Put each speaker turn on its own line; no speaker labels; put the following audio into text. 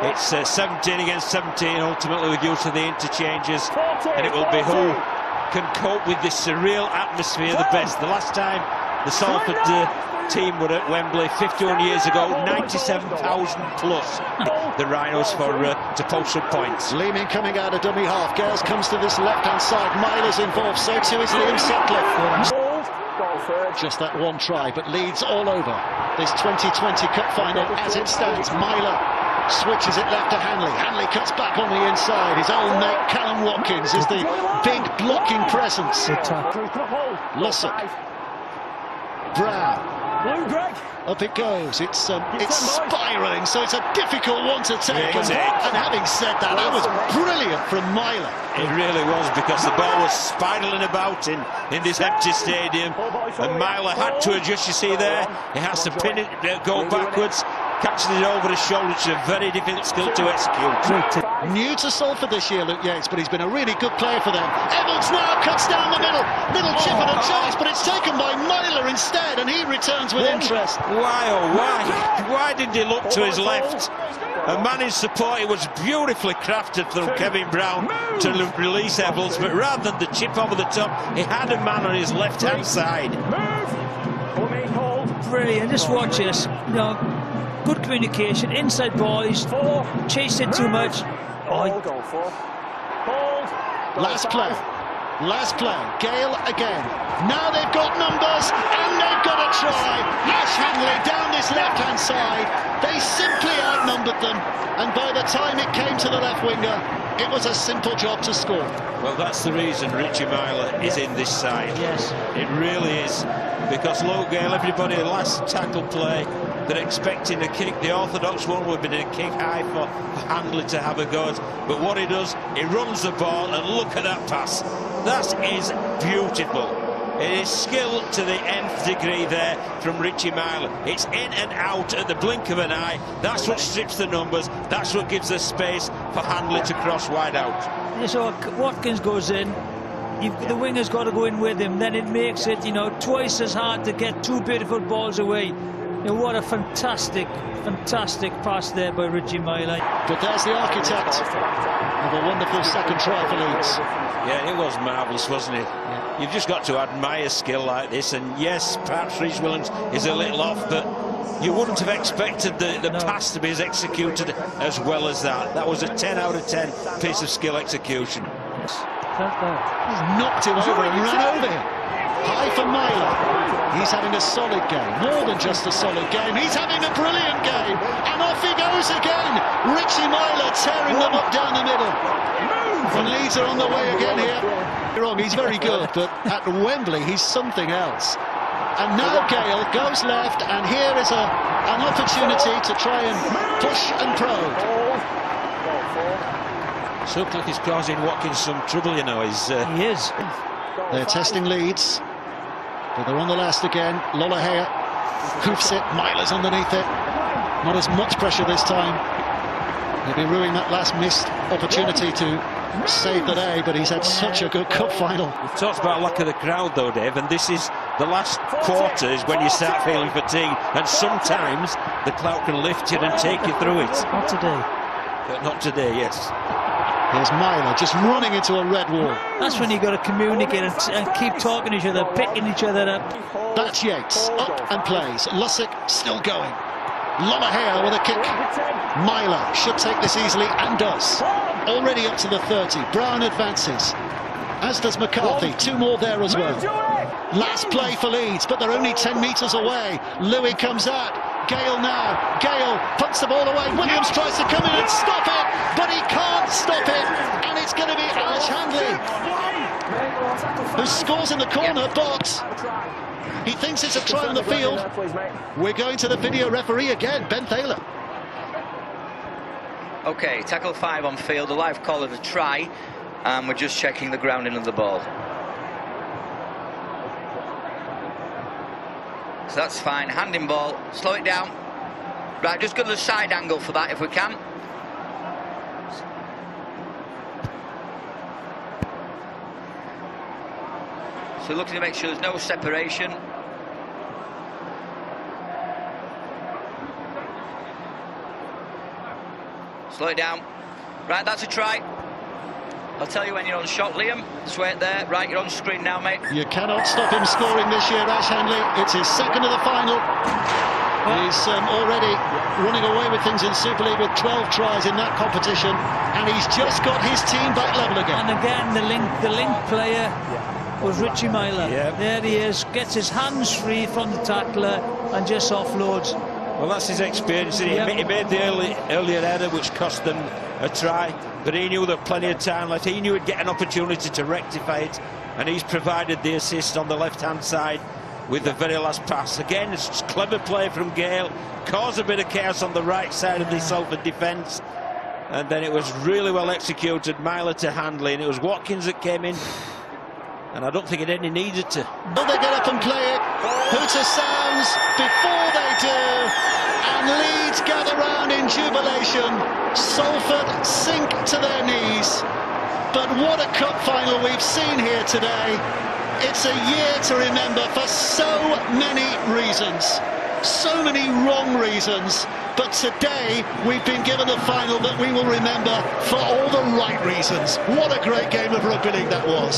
It's uh, 17 against 17, ultimately with use of the interchanges, and it will be who can cope with this surreal atmosphere the best. The last time the Salford uh, team were at Wembley 51 years ago, 97,000 plus the Rhinos for uh, to post some points.
Leeming coming out of dummy half. Gales comes to this left-hand side. Myler's involved, so too is Liam Sutcliffe. Just that one try, but leads all over this 2020 Cup final as it stands. Myler switches it left to Handley. Handley cuts back on the inside. His old mate Kallum Watkins is the big blocking presence. Lussick. Brown. Up it goes. It's um, it's spiralling, so it's a difficult one to take. And, and having said that, that was brilliant from Myler.
It really was because the ball was spiraling about in, in this empty stadium, and Myler had to adjust. You see there, he has to pin it, uh, go backwards, catching it over his shoulder. It's a very difficult skill to execute.
New to Salford this year, Luke Yates, but he's been a really good player for them. Evans now cuts down the middle. Little chip and a oh. chance, but it's taken by Myler instead, and he returns with interest.
Why, oh, why? Why did he look to his left? A man in support, it was beautifully crafted from Kevin Brown to release Evans, but rather than the chip over the top, he had a man on his left-hand side.
Brilliant, just watch this. You know, good communication, inside boys, chased it too much. Oh,
Last play. Last play. Gale again. Now they've got numbers and they've got a try. Ash Handley down this left-hand side. They simply outnumbered them. And by the time it came to the left winger, it was a simple job to score.
Well, that's the reason Richie Myler is in this side.
Yes.
It really is. Because Luke Gale, everybody, last tackle play, they're expecting a kick. The orthodox one would be a kick high for Handley to have a go at. But what he does, he runs the ball, and look at that pass. That is beautiful. It is skill to the nth degree there from Richie Myler. It's in and out at the blink of an eye. That's what strips the numbers. That's what gives the space for Handley to cross wide out.
So Watkins goes in. You've, the winger's got to go in with him. Then it makes it, you know, twice as hard to get two beautiful balls away. You know, what a fantastic, fantastic pass there by Richie Myler.
But there's the architect of a wonderful second try for Leeds.
Yeah, it was marvellous, wasn't it? Yeah. You've just got to admire skill like this. And yes, perhaps Rhys Williams is a little off, but you wouldn't have expected the, the no. pass to be as executed as well as that. That was a 10 out of 10 piece of skill execution.
He's knocked him over and ran over him. High for Myler. He's having a solid game, more than just a solid game. He's having a brilliant game, and off he goes again. Richie Myler tearing them up down the middle. And Leeds are on the way again here. You're wrong, he's very good, but at Wembley he's something else. And now Gale goes left, and here is a an opportunity to try and push and probe.
Sutcliffe is causing Watkins some trouble, you know. He's, uh...
He is.
They're testing leads, but they're on the last again. Lolohea hoofs it, Myler's underneath it. Not as much pressure this time. He'll be ruining that last missed opportunity to save the day, but he's had such a good cup final.
We've talked about luck of the crowd, though, Dave, and this is the last quarter is when you start feeling fatigue, and sometimes the crowd can lift you and take you through it.
Not today.
But not today, yes.
Here's Myler just running into a red wall.
That's when you've got to communicate and, and, keep talking to each other, picking each other up.
That's Yates, up and plays. Lussick still going. Lolohea with a kick. Myler should take this easily and does. Already up to the 30. Brown advances. As does McCarthy. Two more there as well. Last play for Leeds, but they're only 10 metres away. Louis comes out. Gale now. Gale puts the ball away. Williams tries to come in and stop it, but he can't stop it. And it's going to be Ash Handley who scores in the corner, but he thinks it's a try on the field. We're going to the video referee again, Ben Thaler.
OK, tackle five on field, a live call of a try, and we're just checking the grounding of the ball. So that's fine. Handing ball. Slow it down. Right, just go to the side angle for that if we can. So looking to make sure there's no separation. Slow it down. Right, that's a try. I'll tell you when you're on shot, Liam. Just wait there. Right, you're on screen now, mate.
You cannot stop him scoring this year, Ash Handley. It's his second of the final. He's um, already running away with things in Super League with 12 tries in that competition, and he's just got his team back level again.
And again, the link, the link player was Richie Myler.
Yeah.
There he is, gets his hands free from the tackler and just offloads.
Well, that's his experience. He,
Yeah.
he made the early, earlier error, which cost them a try, but he knew there was plenty of time left. He knew he'd get an opportunity to rectify it, and he's provided the assist on the left-hand side with the very last pass. Again, it's clever play from Gale, caused a bit of chaos on the right side of the Salford defence, and then it was really well executed, Myler to Handley, and it was Watkins that came in, and I don't think it any needed to.
Will they get up and play it? Hooter sounds before they do, jubilation. Salford sink to their knees. But what a cup final we've seen here today. It's a year to remember for so many reasons. So many wrong reasons. But today we've been given a final that we will remember for all the right reasons. What a great game of rugby league that was.